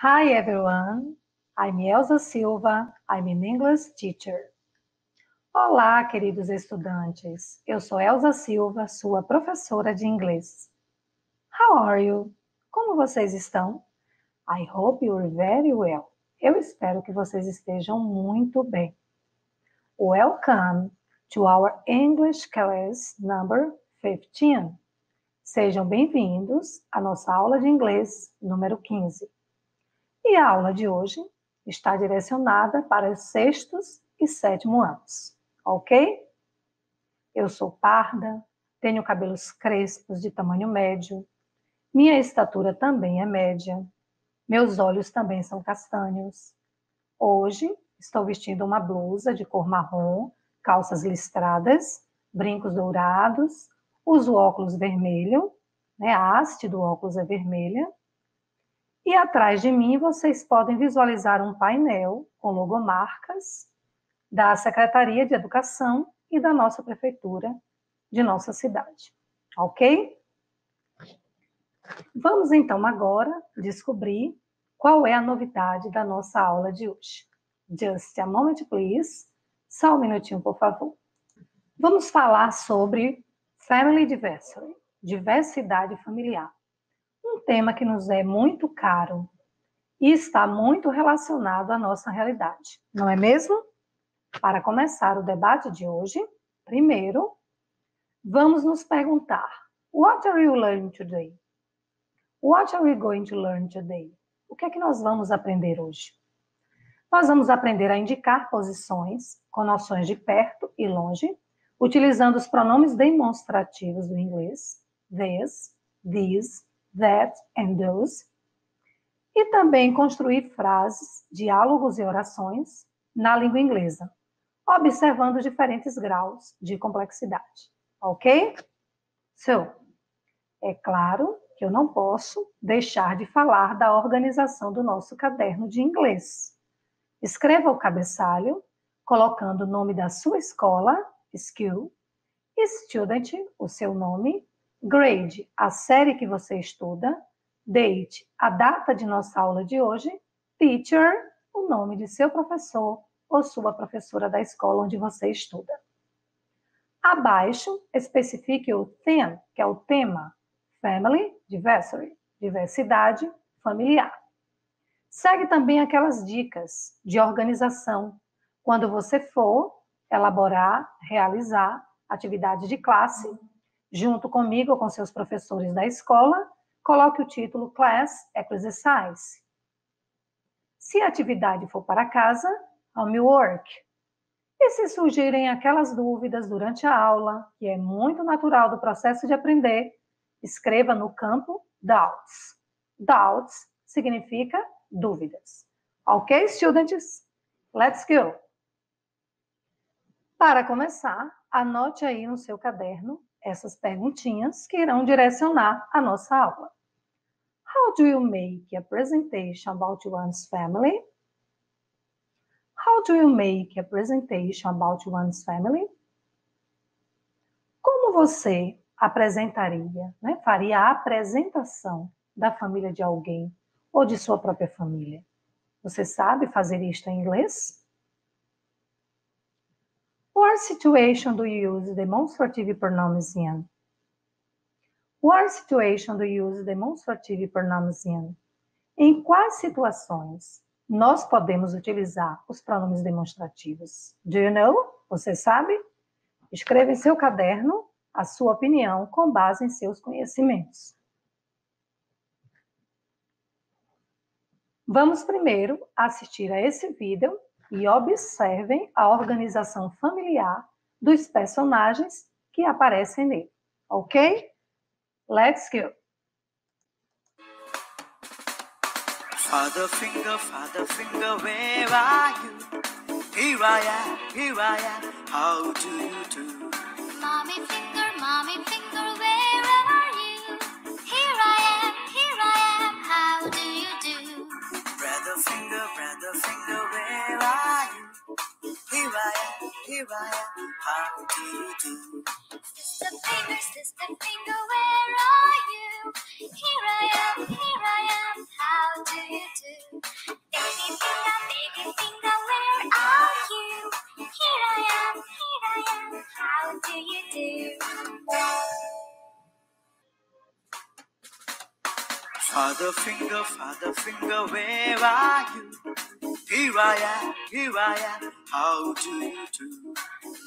Hi everyone, I'm Elsa Silva, I'm an English teacher. Olá, queridos estudantes. Eu sou Elsa Silva, sua professora de inglês. How are you? Como vocês estão? I hope you're very well. Eu espero que vocês estejam muito bem. Welcome to our English class number 15. Sejam bem-vindos à nossa aula de inglês número 15. E a aula de hoje está direcionada para os sextos e sétimo anos, ok? Eu sou parda, tenho cabelos crespos de tamanho médio, minha estatura também é média, meus olhos também são castanhos. Hoje estou vestindo uma blusa de cor marrom, calças listradas, brincos dourados, uso óculos vermelho, né? A haste do óculos é vermelha e atrás de mim vocês podem visualizar um painel com logomarcas da Secretaria de Educação e da nossa prefeitura de nossa cidade. Ok? Vamos então agora descobrir qual é a novidade da nossa aula de hoje. Just a moment, please. Só um minutinho, por favor. Vamos falar sobre Family Diversity, diversidade familiar um tema que nos é muito caro e está muito relacionado à nossa realidade, não é mesmo? Para começar o debate de hoje, primeiro, vamos nos perguntar: What are you learning today? What are we going to learn today? O que é que nós vamos aprender hoje? Nós vamos aprender a indicar posições com noções de perto e longe, utilizando os pronomes demonstrativos do inglês, this, these, that and those, e também construir frases, diálogos e orações na língua inglesa, observando diferentes graus de complexidade. Ok? So, é claro que eu não posso deixar de falar da organização do nosso caderno de inglês. Escreva o cabeçalho, colocando o nome da sua escola, school, student, o seu nome, grade, a série que você estuda, date, a data de nossa aula de hoje, teacher, o nome de seu professor ou sua professora da escola onde você estuda. Abaixo, especifique o theme, que é o tema, family, diversity, diversidade familiar. Segue também aquelas dicas de organização quando você for elaborar, realizar atividade de classe junto comigo ou com seus professores da escola, coloque o título Class Exercise. Se a atividade for para casa, homework. E se surgirem aquelas dúvidas durante a aula, que é muito natural do processo de aprender, escreva no campo doubts. Doubts significa dúvidas. Ok, students? Let's go! Para começar, anote aí no seu caderno essas perguntinhas que irão direcionar a nossa aula. How do you make a presentation about one's family? How do you make a presentation about one's family? Como você apresentaria, né, faria a apresentação da família de alguém ou de sua própria família? Você sabe fazer isto em inglês? What situation do you use demonstrative pronouns in? What situation do you use demonstrative pronouns in? Em quais situações nós podemos utilizar os pronomes demonstrativos? Do you know? Você sabe? Escreva em seu caderno a sua opinião com base em seus conhecimentos. Vamos primeiro assistir a esse vídeo e observem a organização familiar dos personagens que aparecem nele. Ok? Let's go! Father finger, father finger, where are you? Here I am, here I am, how do you do? Mommy finger, mommy finger, where are you? Here I am, here I am, how do you do? Brother finger, brother finger, via how do you do? Sister finger, sister finger, where are you? Here I am, here I am, how do you do? Baby finger, baby finger, where are you? Here I am, here I am, how do you do? Father finger, father finger, where are you? Here I am, here I am, how do you do?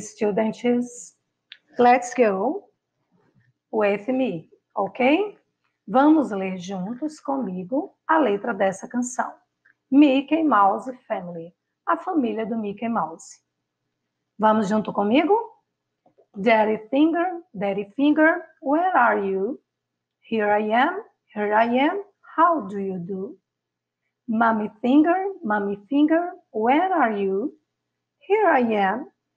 Students, let's go with me, ok? Vamos ler juntos comigo a letra dessa canção. Mickey Mouse Family, a família do Mickey Mouse. Vamos junto comigo? Daddy Finger, Daddy Finger, where are you? Here I am, here I am, how do you do? Mommy Finger, Mommy Finger, where are you? Here I am,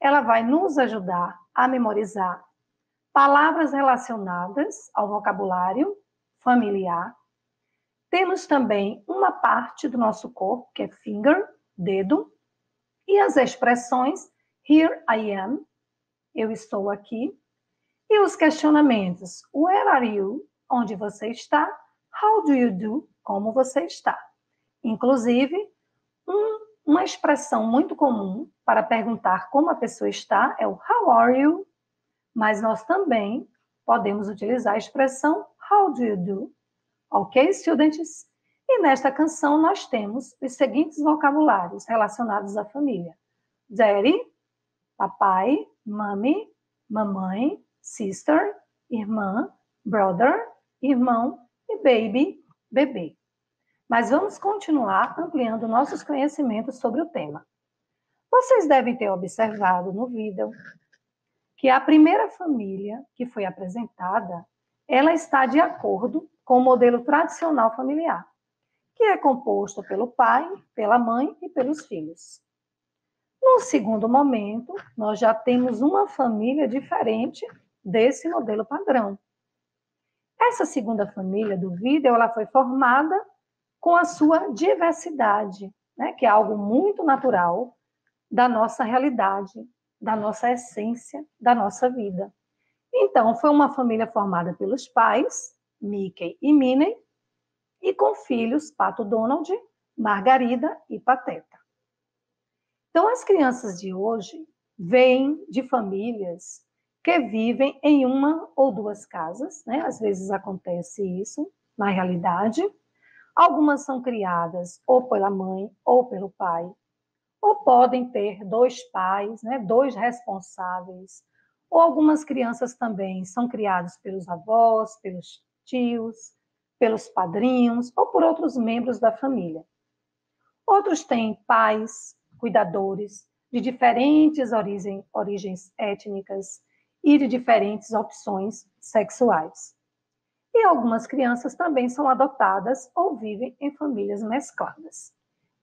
ela vai nos ajudar a memorizar palavras relacionadas ao vocabulário familiar. Temos também uma parte do nosso corpo, que é finger, dedo, e as expressões here I am, eu estou aqui, e os questionamentos where are you, onde você está, how do you do, como você está. Inclusive, um, uma expressão muito comum para perguntar como a pessoa está é o how are you, mas nós também podemos utilizar a expressão how do you do? Ok, students? E nesta canção nós temos os seguintes vocabulários relacionados à família: daddy, papai, mummy, mamãe, sister, irmã, brother, irmão e baby, bebê. Mas vamos continuar ampliando nossos conhecimentos sobre o tema. Vocês devem ter observado no vídeo que a primeira família que foi apresentada, ela está de acordo com o modelo tradicional familiar, que é composto pelo pai, pela mãe e pelos filhos. No segundo momento, nós já temos uma família diferente desse modelo padrão. Essa segunda família do vídeo, ela foi formada com a sua diversidade, né, que é algo muito natural da nossa realidade, da nossa essência, da nossa vida. Então, foi uma família formada pelos pais, Mickey e Minnie, e com filhos, Pato Donald, Margarida e Pateta. Então, as crianças de hoje vêm de famílias que vivem em uma ou duas casas, né? Às vezes acontece isso na realidade. Algumas são criadas ou pela mãe ou pelo pai, ou podem ter dois pais, né? Dois responsáveis. Ou algumas crianças também são criadas pelos avós, pelos tios, pelos padrinhos ou por outros membros da família. Outros têm pais, cuidadores de diferentes origem, origens étnicas e de diferentes opções sexuais. E algumas crianças também são adotadas ou vivem em famílias mescladas.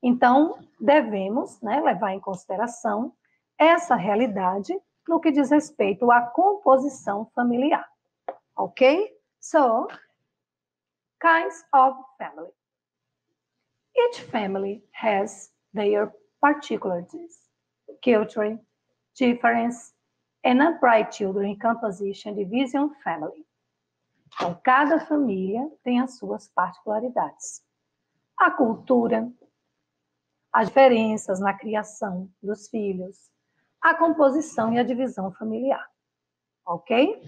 Então, devemos né, levar em consideração essa realidade no que diz respeito à composição familiar. Okay? So, kinds of family. Each family has their particularities, culture, difference, and upright children composition division family. Então, cada família tem as suas particularidades. A cultura, as diferenças na criação dos filhos, a composição e a divisão familiar. Ok?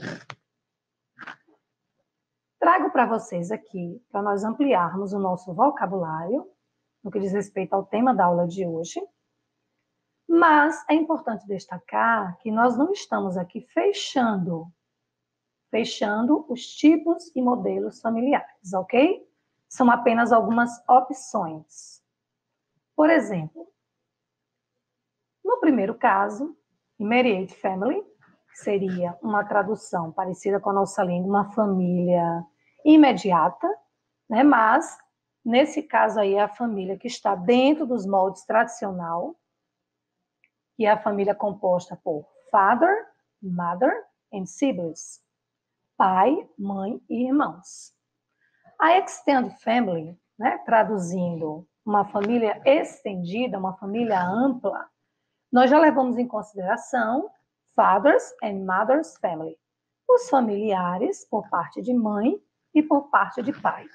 Trago para vocês aqui, para nós ampliarmos o nosso vocabulário, no que diz respeito ao tema da aula de hoje. Mas é importante destacar que nós não estamos aqui fechando, fechando os tipos e modelos familiares, ok? São apenas algumas opções. Por exemplo, no primeiro caso, immediate family, seria uma tradução parecida com a nossa língua, uma família imediata, né? Mas nesse caso aí é a família que está dentro dos moldes tradicional, que é a família composta por father, mother and siblings, pai, mãe e irmãos. A extended family, né, traduzindo uma família estendida, uma família ampla, nós já levamos em consideração fathers and mothers family, os familiares por parte de mãe e por parte de pai.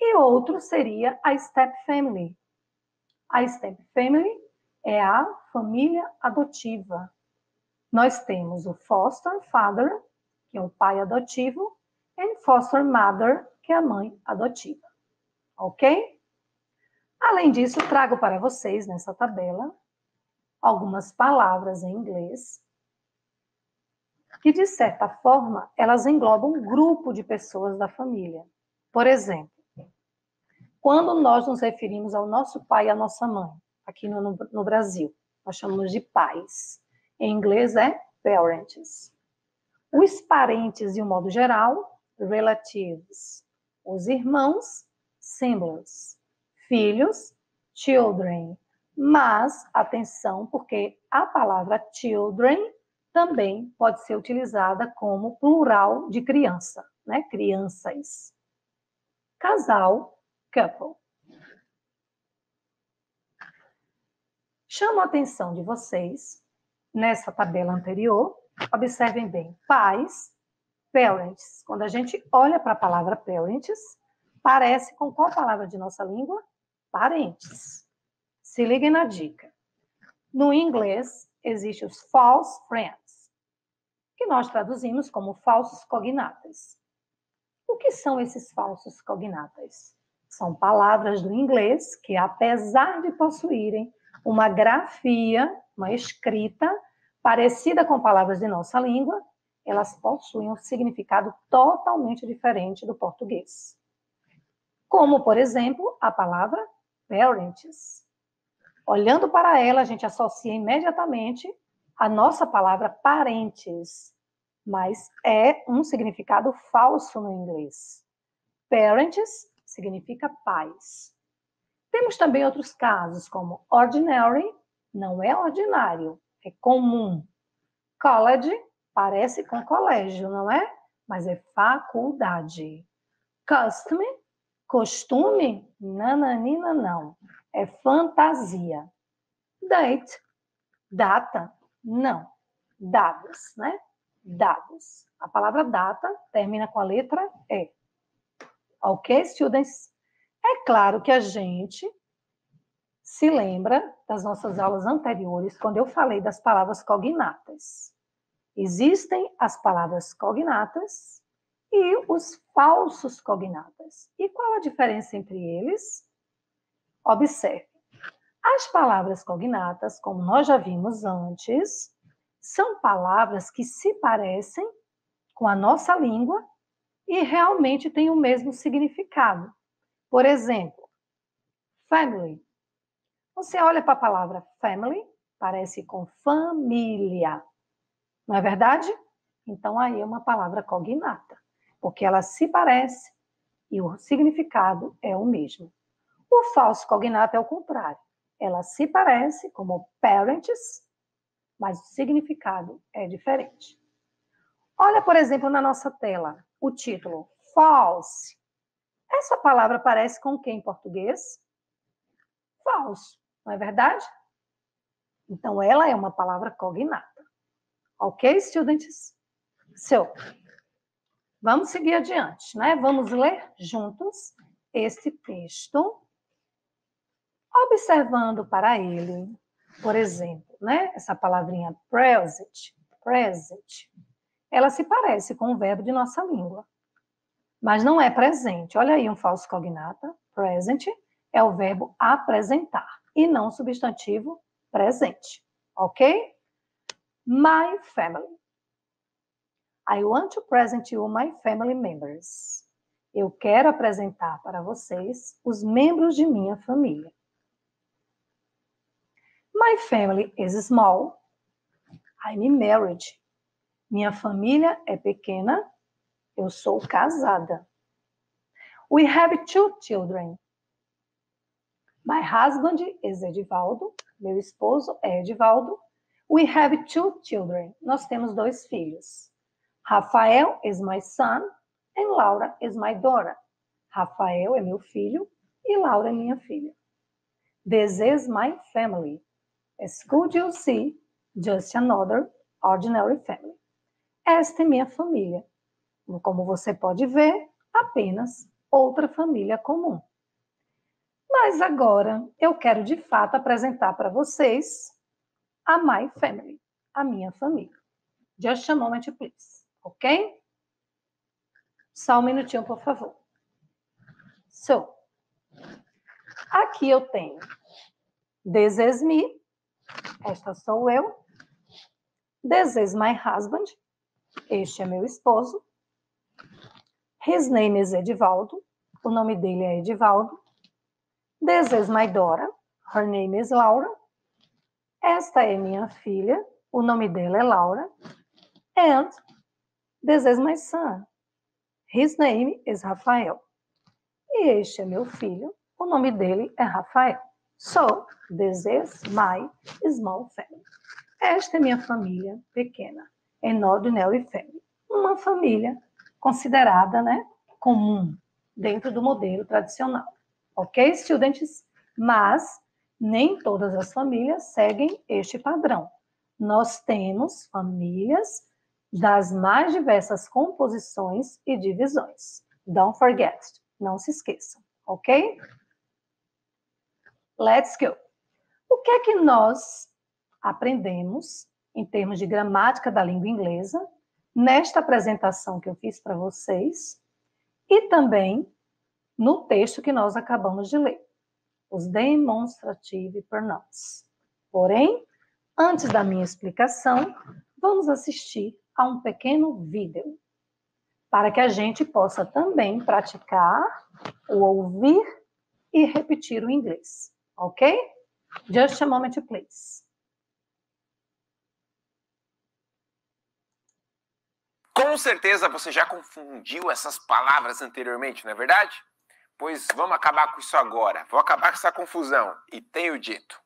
E outro seria a step family. A step family é a família adotiva. Nós temos o foster father, que é o pai adotivo, e foster mother, que é a mãe adotiva. Ok? Além disso, trago para vocês nessa tabela algumas palavras em inglês que, de certa forma, elas englobam um grupo de pessoas da família. Por exemplo, quando nós nos referimos ao nosso pai e à nossa mãe, aqui no, no Brasil, nós chamamos de pais. Em inglês é parents. Os parentes, de um modo geral, relatives. Os irmãos, siblings. Filhos, children. Mas, atenção, porque a palavra children também pode ser utilizada como plural de criança, né? Crianças. Casal, couple. Chamo a atenção de vocês nessa tabela anterior. Observem bem, pais, parents. Quando a gente olha para a palavra parents, parece com qual palavra de nossa língua? Parentes. Se liguem na dica. No inglês, existem os false friends, que nós traduzimos como falsos cognatas. O que são esses falsos cognatas? São palavras do inglês que, apesar de possuírem uma grafia, uma escrita parecida com palavras de nossa língua, elas possuem um significado totalmente diferente do português. Como, por exemplo, a palavra parents. Olhando para ela, a gente associa imediatamente a nossa palavra parentes, mas é um significado falso no inglês. Parents significa pais. Temos também outros casos, como ordinary, não é ordinário, é comum. College parece com colégio, não é? Mas é faculdade. Custom, costume, nananina, não é fantasia. Date, data, não. Dados, né? Dados. A palavra data termina com a letra E. Ok, students? É claro que a gente se lembra das nossas aulas anteriores, quando eu falei das palavras cognatas. Existem as palavras cognatas e os falsos cognatas. E qual a diferença entre eles? Observe. As palavras cognatas, como nós já vimos antes, são palavras que se parecem com a nossa língua e realmente têm o mesmo significado. Por exemplo, family. Você olha para a palavra family, parece com família. Não é verdade? Então aí é uma palavra cognata, porque ela se parece e o significado é o mesmo. O falso cognato é o contrário. Ela se parece como parents, mas o significado é diferente. Olha, por exemplo, na nossa tela, o título false. Essa palavra parece com o que em português? Falso, não é verdade? Então, ela é uma palavra cognata. Ok, students? So, vamos seguir adiante, né? Vamos ler juntos este texto, observando para ele, por exemplo, né? Essa palavrinha present, present, ela se parece com o verbo de nossa língua, mas não é presente. Olha aí um falso cognata, present é o verbo apresentar e não substantivo presente, ok? My family. I want to present you my family members. Eu quero apresentar para vocês os membros de minha família. My family is small. I'm married. Minha família é pequena. Eu sou casada. We have two children. My husband is Edivaldo. Meu esposo é Edivaldo. We have two children. Nós temos dois filhos. Rafael is my son and Laura is my daughter. Rafael é meu filho e Laura é minha filha. This is my family. As could you see, just another ordinary family. Esta é minha família. Como você pode ver, apenas outra família comum. Mas agora eu quero de fato apresentar para vocês a my family, a minha família. Just a moment, please. Ok? Só um minutinho, por favor. So, aqui eu tenho this is me, esta sou eu. This is my husband, este é meu esposo. His name is Edivaldo, o nome dele é Edivaldo. This is my daughter. Her name is Laura. Esta é minha filha. O nome dela é Laura. And this is my son. His name is Rafael. E este é meu filho. O nome dele é Rafael. So, this is my small family. Esta é minha família pequena. An ordinary family. Uma família considerada, né, comum dentro do modelo tradicional ok, students? Mas nem todas as famílias seguem este padrão. Nós temos famílias das mais diversas composições e divisões. Don't forget, não se esqueçam, ok? Let's go. O que é que nós aprendemos em termos de gramática da língua inglesa nesta apresentação que eu fiz para vocês e também no texto que nós acabamos de ler, os demonstrative pronouns. Porém, antes da minha explicação, vamos assistir a um pequeno vídeo para que a gente possa também praticar o ouvir e repetir o inglês, ok? Just a moment, please. Com certeza você já confundiu essas palavras anteriormente, não é verdade? Pois vamos acabar com isso agora. Vou acabar com essa confusão. E tenho dito.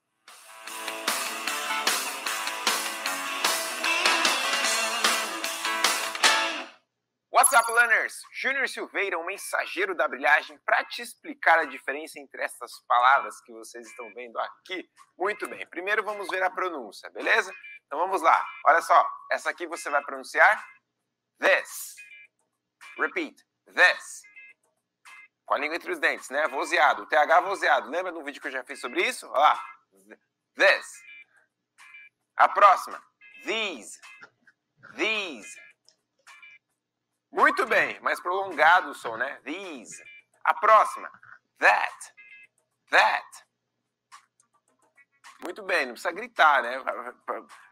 What's up, learners? Júnior Silveira, um mensageiro da brilhagem, para te explicar a diferença entre essas palavras que vocês estão vendo aqui. Muito bem, primeiro vamos ver a pronúncia, beleza? Então vamos lá. Olha só, essa aqui você vai pronunciar this. Repeat, this com a língua entre os dentes, né? Vozeado, TH vozeado. Lembra um vídeo que eu já fiz sobre isso? Olha lá. This. A próxima. These. These. Muito bem, mais prolongado o som, né? These. A próxima. That. That. Muito bem, não precisa gritar, né?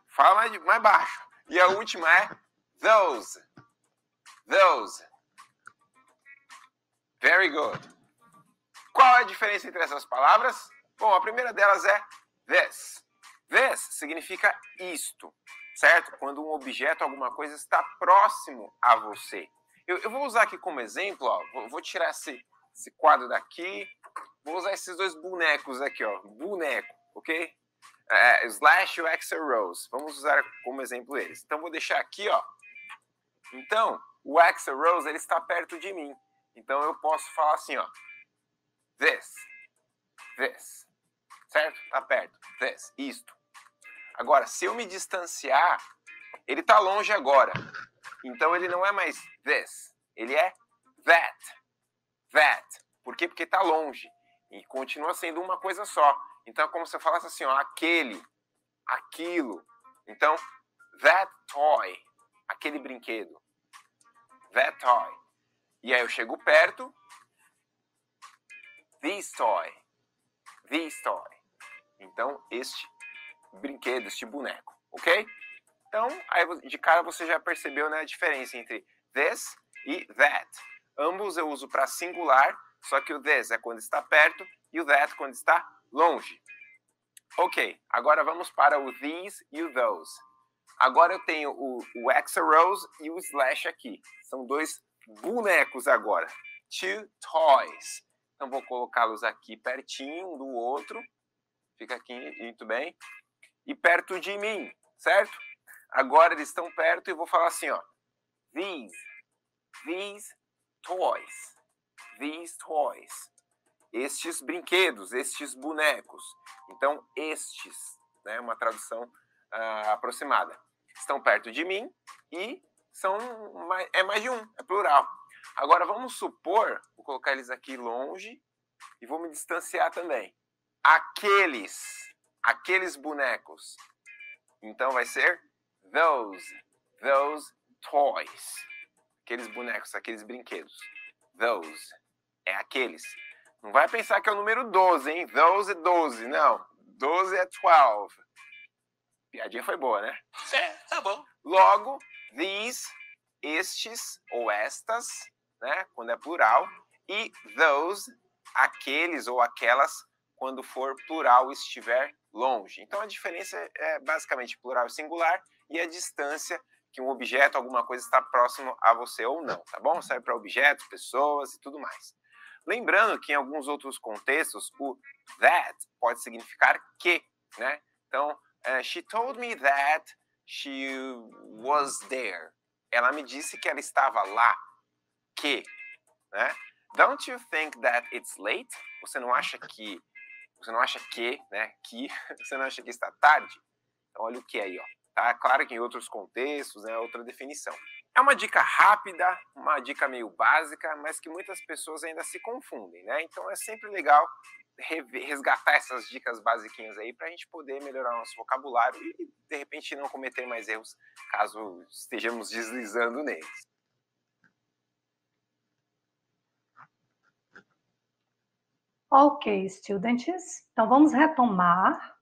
Fala mais, mais baixo. E a última é those. Those. Very good. Qual é a diferença entre essas palavras? Bom, a primeira delas é this. This significa isto, certo? Quando um objeto, alguma coisa está próximo a você. Eu, eu vou usar aqui como exemplo, ó, vou, vou tirar esse, esse quadro daqui, vou usar esses dois bonecos aqui, ó, boneco, ok? É, slash e o Axel Rose. Vamos usar como exemplo eles. Então, vou deixar aqui, ó, Então, o Axel Rose ele está perto de mim. Então eu posso falar assim, ó. This. This. Certo? Está perto. This. Isto. Agora, se eu me distanciar, ele está longe agora. Então ele não é mais this. Ele é that. That. Por quê? Porque está longe. E continua sendo uma coisa só. Então é como se eu falasse assim, ó, aquele, aquilo. Então, that toy, aquele brinquedo. That toy. E aí eu chego perto. This toy. This toy. Então, este brinquedo, este boneco, ok? Então, aí de cara você já percebeu né, a diferença entre this e that. Ambos eu uso para singular, só que o this é quando está perto e o that quando está longe. Ok, agora vamos para o these e o those. Agora eu tenho o, o Rose e o Slash aqui. São dois bonecos agora. Two toys. Então vou colocá-los aqui pertinho um do outro. Fica aqui muito bem. E perto de mim, certo? Agora eles estão perto e vou falar assim, ó. These. These toys. These toys. Estes brinquedos, estes bonecos. Então, estes, né? Uma tradução uh, aproximada. Estão perto de mim e são mais, é mais de um, é plural. Agora vamos supor, vou colocar eles aqui longe e vou me distanciar também. Aqueles, aqueles bonecos. Então vai ser those, those toys. Aqueles bonecos, aqueles brinquedos. Those, é aqueles. Não vai pensar que é o número 12, hein? Those é 12, não. 12 é 12. Piadinha foi boa, né? É, tá bom. Logo, these, estes ou estas, né? Quando é plural. E those, aqueles ou aquelas, quando for plural estiver longe. Então a diferença é basicamente plural e singular e a distância que um objeto, alguma coisa está próximo a você ou não, tá bom? Serve para objetos, pessoas e tudo mais. Lembrando que em alguns outros contextos o that pode significar que, né? Então, uh, she told me that she was there. Ela me disse que ela estava lá. Que, né? Don't you think that it's late? Você não acha que você não acha que, né? Que você não acha que está tarde? Então olha o que aí, ó. Tá claro que em outros contextos, né, outra definição. É uma dica rápida, uma dica meio básica, mas que muitas pessoas ainda se confundem, né? Então é sempre legal resgatar essas dicas basiquinhas aí para a gente poder melhorar nosso vocabulário e, de repente, não cometer mais erros caso estejamos deslizando neles. Ok, students. Então, vamos retomar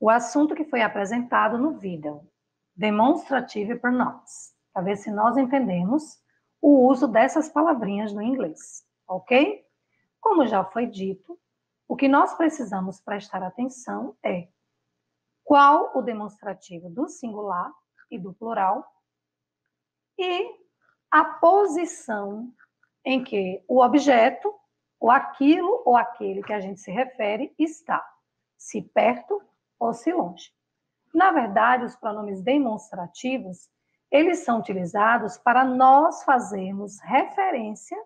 o assunto que foi apresentado no vídeo, Demonstrative Pronouns, para ver se nós entendemos o uso dessas palavrinhas no inglês, ok? Como já foi dito, o que nós precisamos prestar atenção é qual o demonstrativo do singular e do plural e a posição em que o objeto, ou aquilo ou aquele que a gente se refere, está, se perto ou se longe. Na verdade, os pronomes demonstrativos, eles são utilizados para nós fazermos referência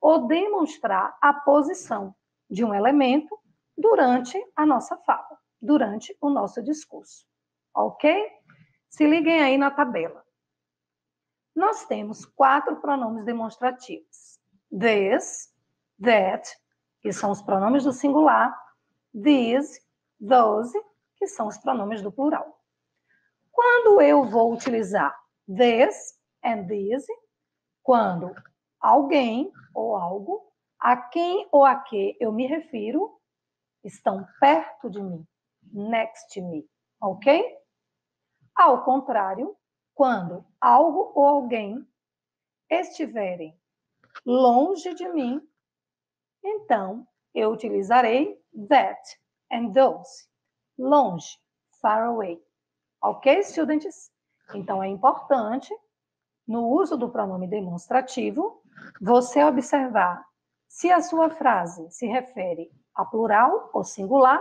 ou demonstrar a posição de um elemento durante a nossa fala, durante o nosso discurso. Ok? Se liguem aí na tabela. Nós temos quatro pronomes demonstrativos: this, that, que são os pronomes do singular, these, those, que são os pronomes do plural. Quando eu vou utilizar this and these, quando alguém ou algo a quem ou a que eu me refiro estão perto de mim, next to me, ok? Ao contrário, quando algo ou alguém estiverem longe de mim, então eu utilizarei that and those, longe, far away. Ok, students? Então é importante, no uso do pronome demonstrativo, você observar se a sua frase se refere a plural ou singular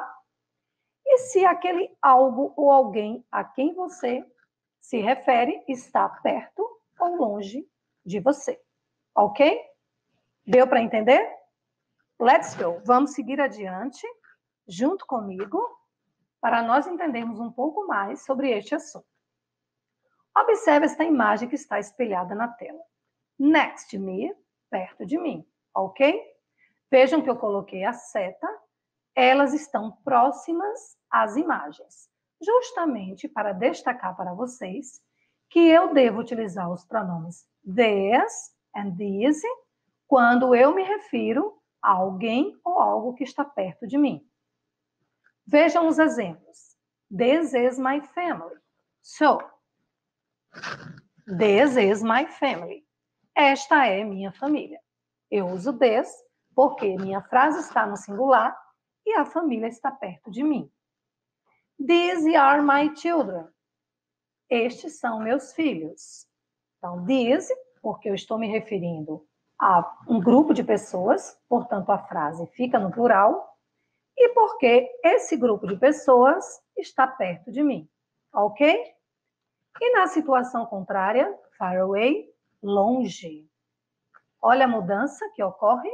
e se aquele algo ou alguém a quem você se refere está perto ou longe de você. Ok? Deu para entender? Let's go. Vamos seguir adiante, junto comigo, para nós entendermos um pouco mais sobre este assunto. Observe esta imagem que está espelhada na tela. Next to me, perto de mim, ok? Vejam que eu coloquei a seta, elas estão próximas às imagens, justamente para destacar para vocês que eu devo utilizar os pronomes these and these quando eu me refiro a alguém ou algo que está perto de mim. Vejam os exemplos. This is my family. So, this is my family. Esta é minha família. Eu uso this porque minha frase está no singular e a família está perto de mim. These are my children. Estes são meus filhos. Então, these, porque eu estou me referindo a um grupo de pessoas, portanto, a frase fica no plural, e porque esse grupo de pessoas está perto de mim, ok? E na situação contrária, far away, longe. Olha a mudança que ocorre.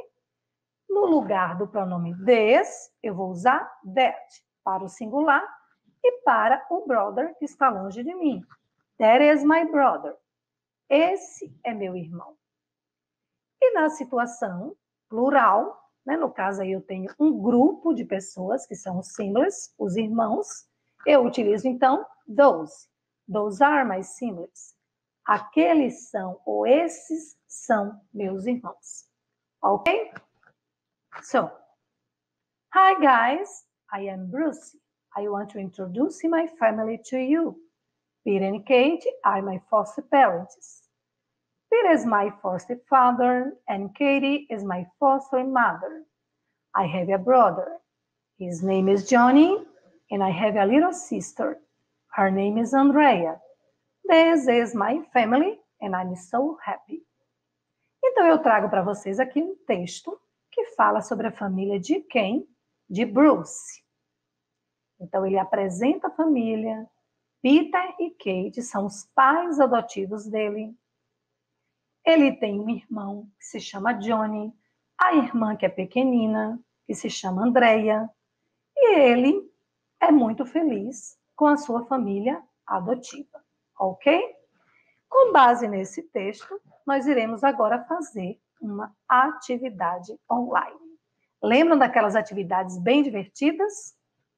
No lugar do pronome this, eu vou usar that para o singular e para o brother que está longe de mim. That is my brother. Esse é meu irmão. E na situação plural, né, no caso aí eu tenho um grupo de pessoas que são os similes, os irmãos, eu utilizo então those. Those are my similes. Aqueles são ou esses são meus irmãos. Ok? So, hi guys, I am Bruce. I want to introduce my family to you. Peter and Kate are my foster parents. Peter is my foster father, and Katie is my foster mother. I have a brother. His name is Johnny, and I have a little sister. Her name is Andrea. This is my family, and I'm so happy. Então, eu trago para vocês aqui um texto que fala sobre a família de quem? De Bruce. Então, ele apresenta a família. Peter e Kate são os pais adotivos dele. Ele tem um irmão que se chama Johnny, a irmã que é pequenina, que se chama Andrea, e ele é muito feliz com a sua família adotiva, ok? Com base nesse texto, nós iremos agora fazer uma atividade online. Lembram daquelas atividades bem divertidas?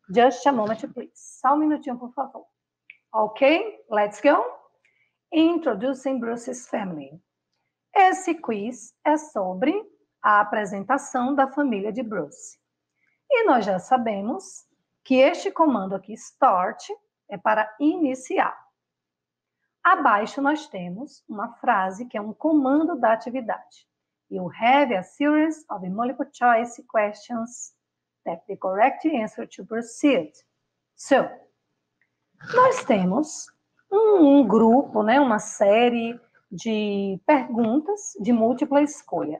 Just a moment, please. Só um minutinho, por favor. Ok, let's go. Introducing Bruce's family. Esse quiz é sobre a apresentação da família de Bruce. E nós já sabemos que este comando aqui, start, é para iniciar. Abaixo nós temos uma frase que é um comando da atividade. You have a series of multiple choice questions that the correct answer to proceed. So, nós temos um, um grupo, né, uma série de perguntas de múltipla escolha.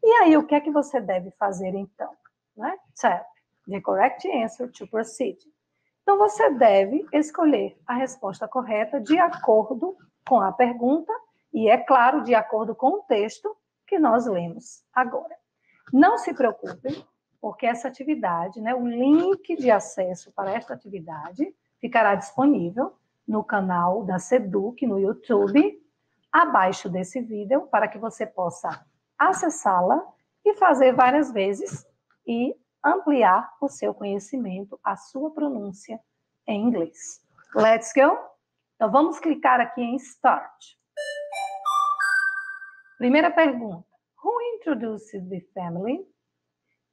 E aí, o que é que você deve fazer então? Né? Tap the correct answer to proceed. Então, você deve escolher a resposta correta de acordo com a pergunta e, é claro, de acordo com o texto que nós lemos agora. Não se preocupem, porque essa atividade, né, o link de acesso para esta atividade ficará disponível no canal da Seduc no YouTube abaixo desse vídeo para que você possa acessá-la e fazer várias vezes e ampliar o seu conhecimento, a sua pronúncia em inglês. Let's go? Então vamos clicar aqui em Start. Primeira pergunta: Who introduces the family?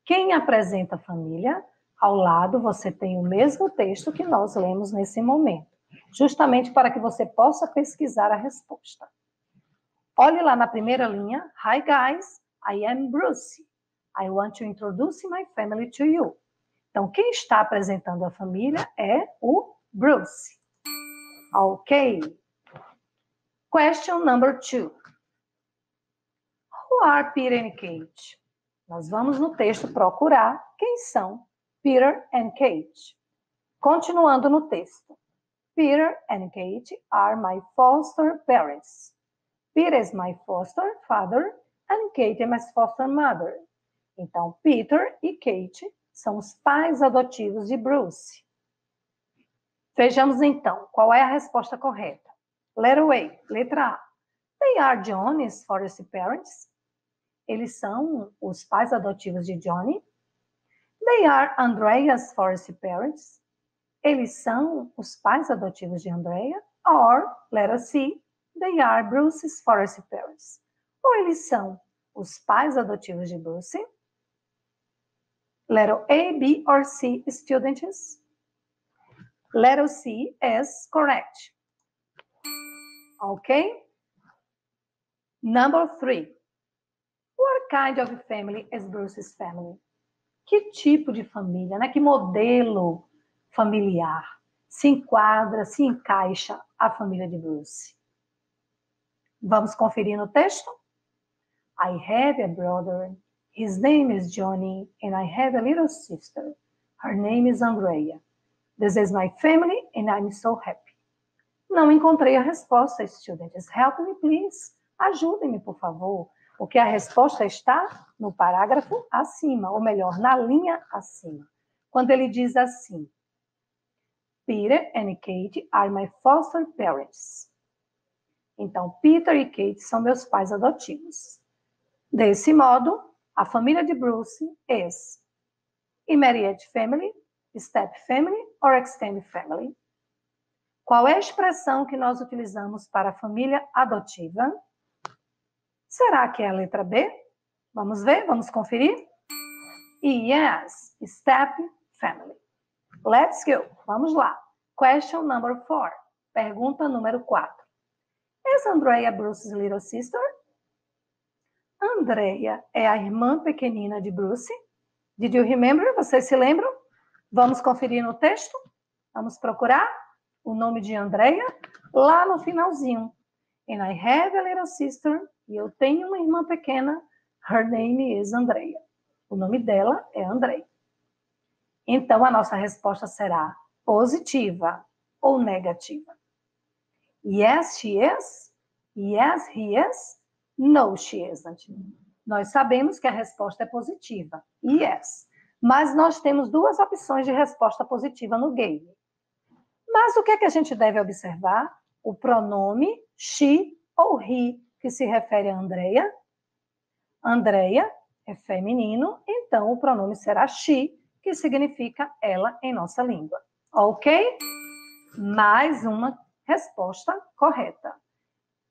Quem apresenta a família? Ao lado você tem o mesmo texto que nós lemos nesse momento, justamente para que você possa pesquisar a resposta. Olhe lá na primeira linha. Hi guys, I am Bruce. I want to introduce my family to you. Então, quem está apresentando a família é o Bruce. Ok. Question number two. Who are Peter and Kate? Nós vamos no texto procurar quem são Peter and Kate. Continuando no texto. Peter and Kate are my foster parents. Peter is my foster father and Kate is my foster mother. Então, Peter e Kate são os pais adotivos de Bruce. Vejamos então qual é a resposta correta. Letter A, letra A. They are Johnny's foster parents. Eles são os pais adotivos de Johnny. They are Andrea's foster parents. Eles são os pais adotivos de Andrea. Or, letter C, they are Bruce's foster parents. Ou eles são os pais adotivos de Bruce. Letter A, B, or C, students. Letter C is correct. Okay? Number three. What kind of family is Bruce's family? Que tipo de família, né? Que modelo familiar se enquadra, se encaixa a família de Bruce? Vamos conferir no texto? I have a brother. His name is Johnny, and I have a little sister. Her name is Andrea. This is my family, and I'm so happy. Não encontrei a resposta, students. Help me, please. Ajudem-me, por favor, porque a resposta está no parágrafo acima, ou melhor, na linha acima. Quando ele diz assim: Peter and Kate are my foster parents. Então, Peter e Kate são meus pais adotivos. Desse modo, a família de Bruce é immediate family, step family or extended family. Qual é a expressão que nós utilizamos para a família adotiva? Será que é a letra B? Vamos ver, vamos conferir? Yes, step family. Let's go. Vamos lá. Question number four. Pergunta número 4. Is Andrea Bruce's little sister? Andrea é a irmã pequenina de Bruce. Did you remember? Vocês se lembram? Vamos conferir no texto? Vamos procurar o nome de Andrea lá no finalzinho. And I have a little sister. E eu tenho uma irmã pequena. Her name is Andrea. O nome dela é Andrea. Então, a nossa resposta será positiva ou negativa. Yes, she is. Yes, he is. No, she isn't. Nós sabemos que a resposta é positiva. Yes. Mas nós temos duas opções de resposta positiva no game. Mas o que é que a gente deve observar? O pronome she ou he, que se refere a Andreia. Andreia é feminino, então o pronome será she, que significa ela em nossa língua. Ok? Mais uma resposta correta.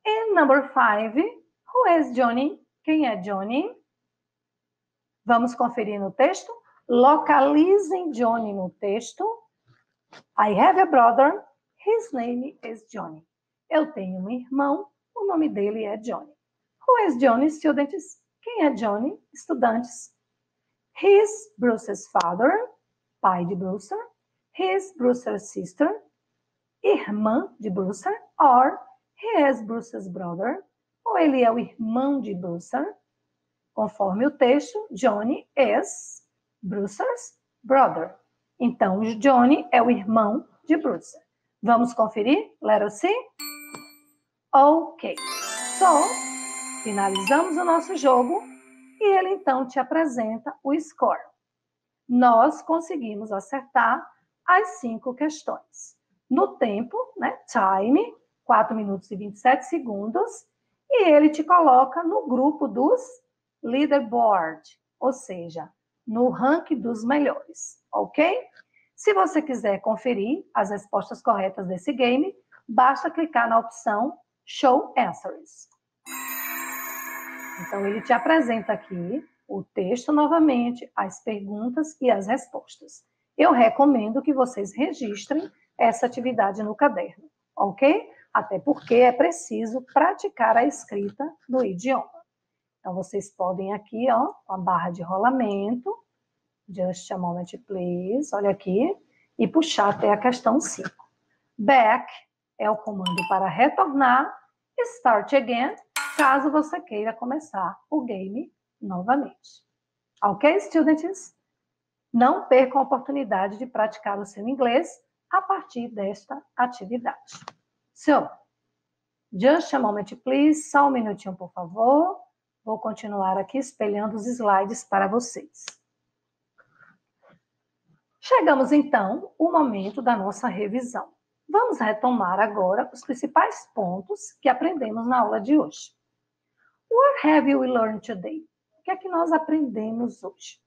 And number five, who is Johnny? Quem é Johnny? Vamos conferir no texto? Localizem Johnny no texto. I have a brother. His name is Johnny. Eu tenho um irmão. O nome dele é Johnny. Who is Johnny, students? Quem é Johnny? Estudantes. His Bruce's father, pai de Bruce. His Bruce's sister, irmã de Bruce. Or he is Bruce's brother. Ou ele é o irmão de Bruce. Conforme o texto, Johnny is Bruce's brother. Então, Johnny é o irmão de Bruce. Vamos conferir? Letter C? Ok. So, finalizamos o nosso jogo e ele então te apresenta o score. Nós conseguimos acertar as cinco questões. No tempo, né? Time, 4 minutos e 27 segundos, e ele te coloca no grupo dos leaderboard, ou seja, no ranking dos melhores, ok? Se você quiser conferir as respostas corretas desse game, basta clicar na opção Show Answers. Então, ele te apresenta aqui o texto novamente, as perguntas e as respostas. Eu recomendo que vocês registrem essa atividade no caderno, ok? Até porque é preciso praticar a escrita no idioma. Então, vocês podem aqui, ó, a barra de rolamento, just a moment, please, olha aqui, e puxar até a questão 5. Back é o comando para retornar, start again, caso você queira começar o game novamente. Ok, students? Não percam a oportunidade de praticar o seu inglês a partir desta atividade. So, just a moment, please. Só um minutinho, por favor. Vou continuar aqui espelhando os slides para vocês. Chegamos então ao momento da nossa revisão. Vamos retomar agora os principais pontos que aprendemos na aula de hoje. What have you learned today? O que é que nós aprendemos hoje?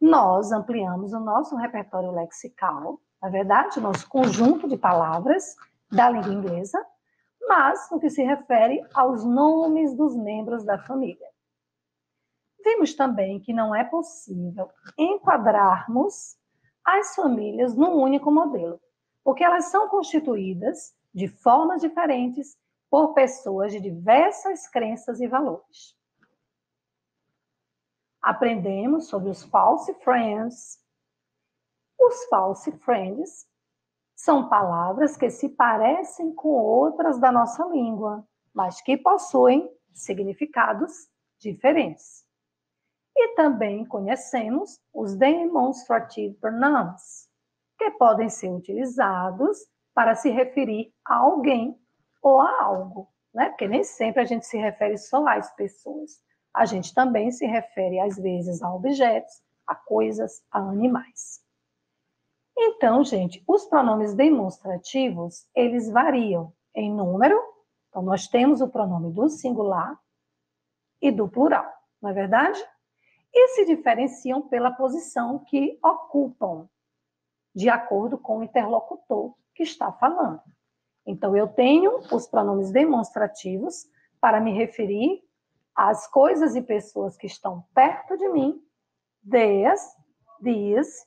Nós ampliamos o nosso repertório lexical, na verdade, nosso conjunto de palavras da língua inglesa, mas no que se refere aos nomes dos membros da família. Vimos também que não é possível enquadrarmos as famílias num único modelo, porque elas são constituídas de formas diferentes por pessoas de diversas crenças e valores. Aprendemos sobre os false friends. Os false friends são palavras que se parecem com outras da nossa língua, mas que possuem significados diferentes. E também conhecemos os demonstrative pronouns, que podem ser utilizados para se referir a alguém ou a algo, né? Porque nem sempre a gente se refere só às pessoas. A gente também se refere às vezes a objetos, a coisas, a animais. Então, gente, os pronomes demonstrativos, eles variam em número. Então, nós temos o pronome do singular e do plural, não é verdade? E se diferenciam pela posição que ocupam, de acordo com o interlocutor que está falando. Então, eu tenho os pronomes demonstrativos para me referir às coisas e pessoas que estão perto de mim, these, these,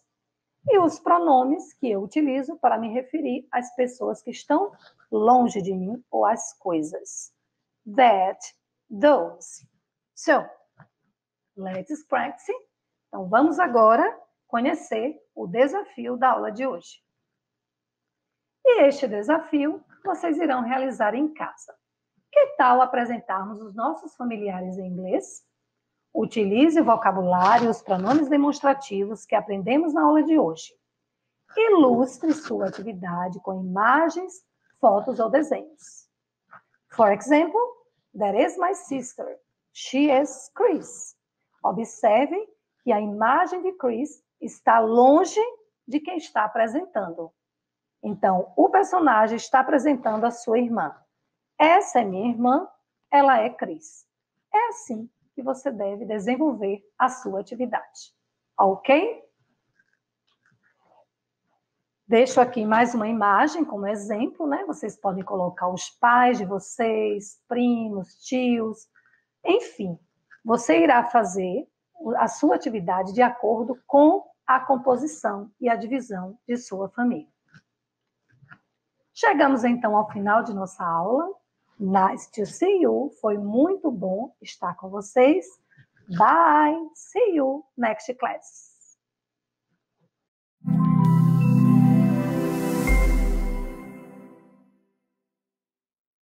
e os pronomes que eu utilizo para me referir às pessoas que estão longe de mim ou às coisas. That, those. So, let's practice. Então, vamos agora conhecer o desafio da aula de hoje. E este desafio vocês irão realizar em casa. Que tal apresentarmos os nossos familiares em inglês Utilize o vocabulário e os pronomes demonstrativos que aprendemos na aula de hoje. Ilustre sua atividade com imagens, fotos ou desenhos. For example, that is my sister. She is Chris. Observe que a imagem de Chris está longe de quem está apresentando. Então, o personagem está apresentando a sua irmã. Essa é minha irmã, ela é Cris. É assim que você deve desenvolver a sua atividade. Ok? Deixo aqui mais uma imagem como exemplo, né? Vocês podem colocar os pais de vocês, primos, tios, enfim. Você irá fazer a sua atividade de acordo com a composição e a divisão de sua família. Chegamos então ao final de nossa aula. Nice to see you. Foi muito bom estar com vocês. Bye. See you next class.